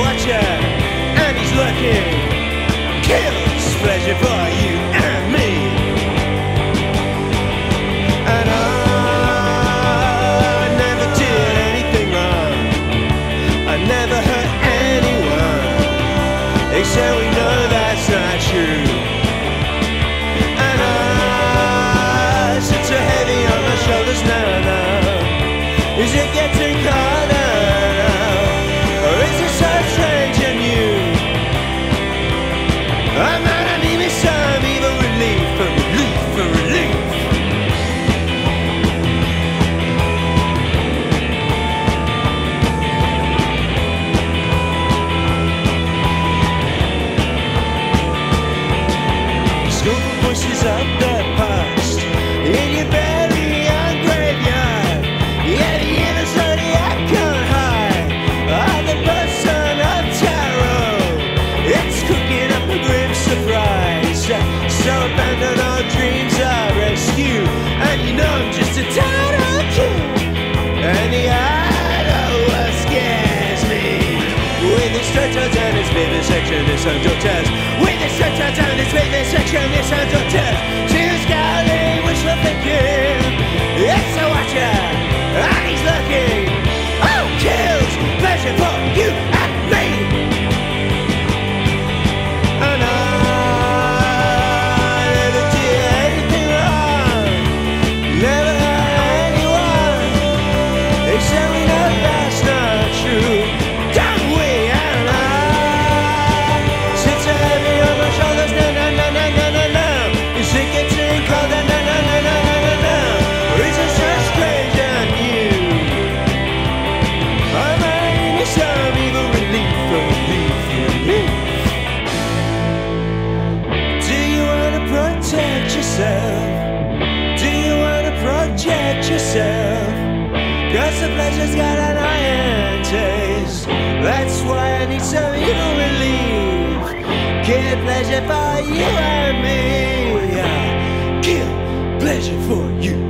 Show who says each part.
Speaker 1: watcher, and he's looking. Kills pleasure for you and me. And I never did anything wrong. I never hurt anyone. They say we know that's not true. And I, it's so heavy on my shoulders now. now. Is it getting cold? of the past in your very own graveyard. Yeah, the can't hide. I'm the person of. It's cooking up a grim surprise. So abandon all dreams rescue, and you know I'm just a title. And the scares me with stretchers and vivisection strata down its rhythmic section is under death She's got a wishful It's a watcher. yourself. Cause the pleasure's got an iron taste. That's why I need some you relief. Kill pleasure for you and me. Kill pleasure for you.